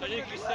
Salut Christelle